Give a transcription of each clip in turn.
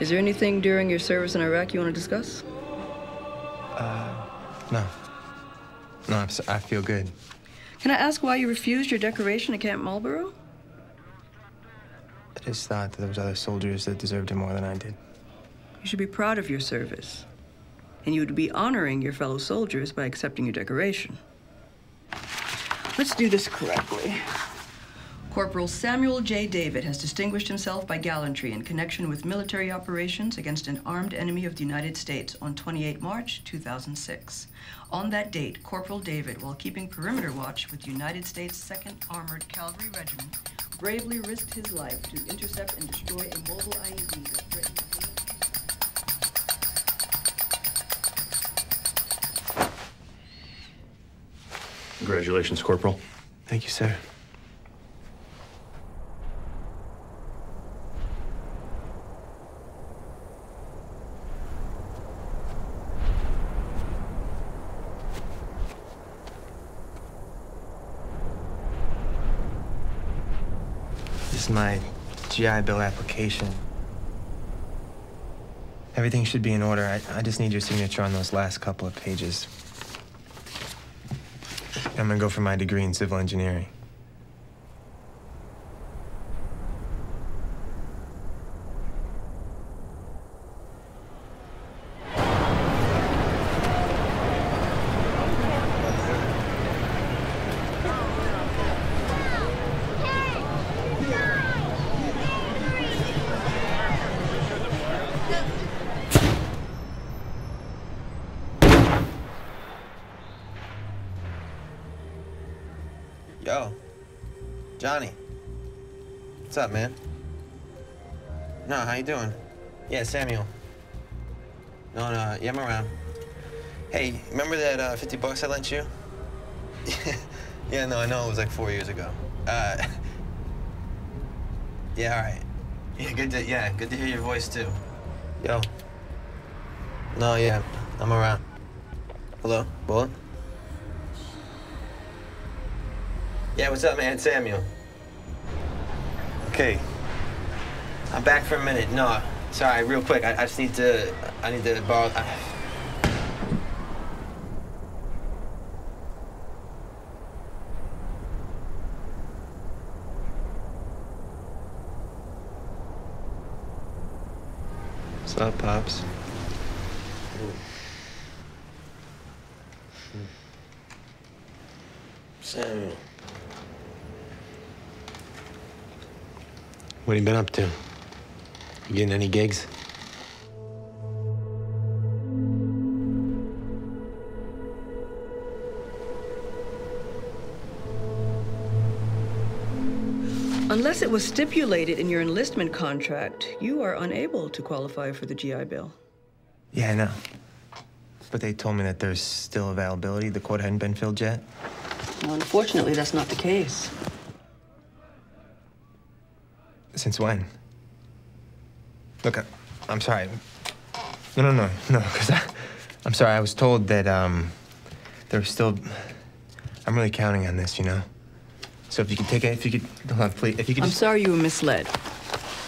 Is there anything during your service in Iraq you want to discuss? Uh, no. No, I'm so, I feel good. Can I ask why you refused your decoration at Camp Marlborough? I just thought that there was other soldiers that deserved it more than I did. You should be proud of your service. And you would be honoring your fellow soldiers by accepting your decoration. Let's do this correctly. Corporal Samuel J. David has distinguished himself by gallantry in connection with military operations against an armed enemy of the United States on 28 March 2006. On that date, Corporal David, while keeping perimeter watch with United States 2nd Armored Cavalry Regiment, bravely risked his life to intercept and destroy a mobile IED that threatened Congratulations, Corporal. Thank you, sir. This is my GI Bill application. Everything should be in order. I, I just need your signature on those last couple of pages. I'm gonna go for my degree in civil engineering. Yo, Johnny. What's up, man? No, how you doing? Yeah, Samuel. No, no, yeah, I'm around. Hey, remember that uh, 50 bucks I lent you? yeah, no, I know it was like four years ago. Uh, yeah, all right. Yeah, good to, yeah, good to hear your voice too. Yo. No, yeah, I'm around. Hello, Bullet? Yeah, what's up, man? Samuel. Okay. I'm back for a minute. No, sorry, real quick. I, I just need to. I need to borrow. I... What's up, Pops? Samuel. What have you been up to? You getting any gigs? Unless it was stipulated in your enlistment contract, you are unable to qualify for the GI Bill. Yeah, I know. But they told me that there's still availability. The quota hadn't been filled yet. Well, unfortunately, that's not the case. Since when? Look, I, I'm sorry. No, no, no, no, because I'm sorry. I was told that um, there's still. I'm really counting on this, you know. So if you could take it, if you could, hold on, please, if you could. I'm sorry you were misled.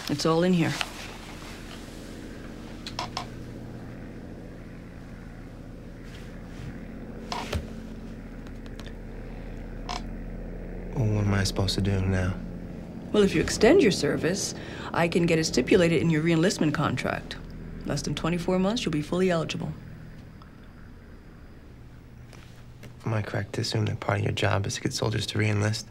It's all in here. What am I supposed to do now? Well, if you extend your service, I can get it stipulated in your reenlistment contract. Less than 24 months, you'll be fully eligible. Am I correct to assume that part of your job is to get soldiers to reenlist?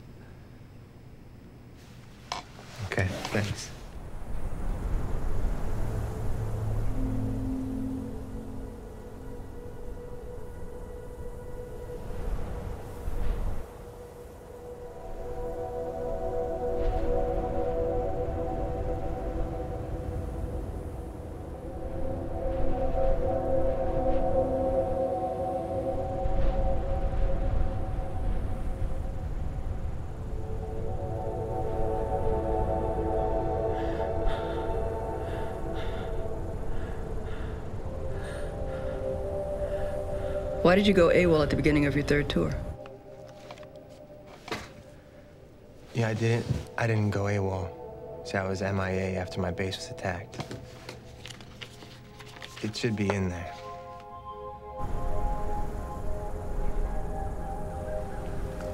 Why did you go AWOL at the beginning of your third tour? Yeah, I didn't. I didn't go AWOL. See, I was MIA after my base was attacked. It should be in there.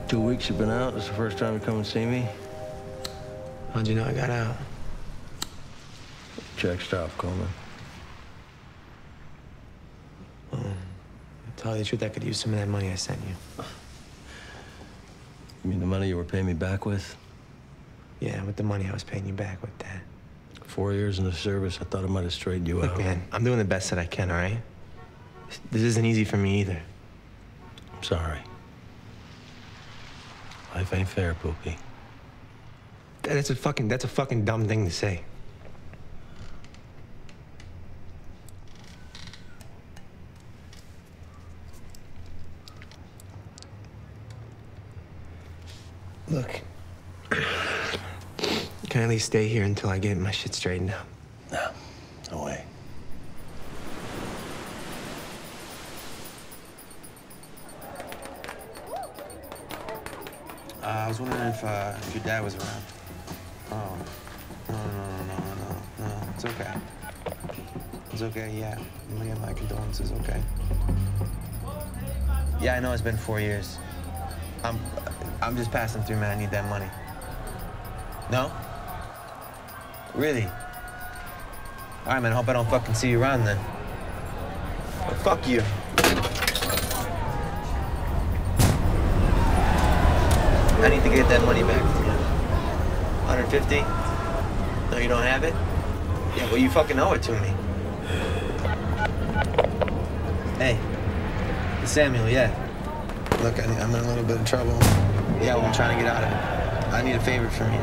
Two weeks you've been out. This is the first time you come and see me. How'd you know I got out? Check stop, Coleman. Tell you the truth, I could use some of that money I sent you. You mean the money you were paying me back with? Yeah, with the money I was paying you back with that. Four years in the service, I thought I might have straightened you Look, out. man, I'm doing the best that I can, all right? This- This isn't easy for me either. I'm sorry. Life ain't fair, Poopy. That's a fucking that's a fucking dumb thing to say. Look, can I at least stay here until I get my shit straightened out? No, no way. Uh, I was wondering if, uh, if your dad was around. Oh. No, no, no, no, no, no. It's okay. It's okay, yeah. Let me get my condolences, okay? Yeah, I know it's been four years. I'm, I'm just passing through, man. I need that money. No? Really? All right, man. Hope I don't fucking see you around then. Fuck you. I need to get that money back from you. 150? No, you don't have it? Yeah, well, you fucking owe it to me. Hey, Samuel, yeah. Look, I'm in a little bit of trouble. Yeah, well, I'm trying to get out of it. I need a favor from you.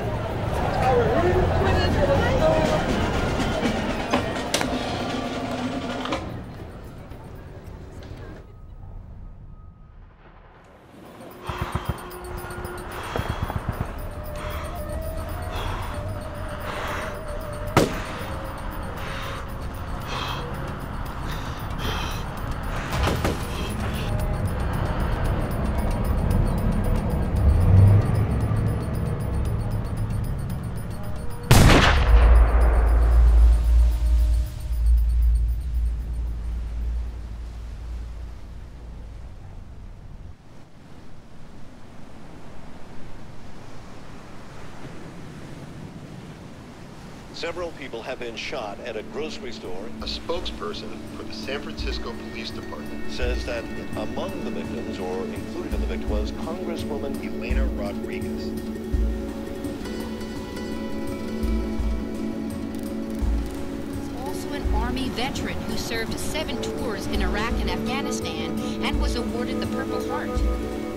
Several people have been shot at a grocery store. A spokesperson for the San Francisco Police Department, Says that among the victims, or included in the victim, was Congresswoman Elena Rodriguez. also an Army veteran who served seven tours in Iraq and Afghanistan and was awarded the Purple Heart.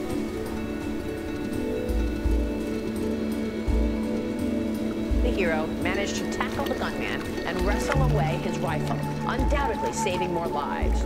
Hero managed to tackle the gunman and wrestle away his rifle, undoubtedly saving more lives.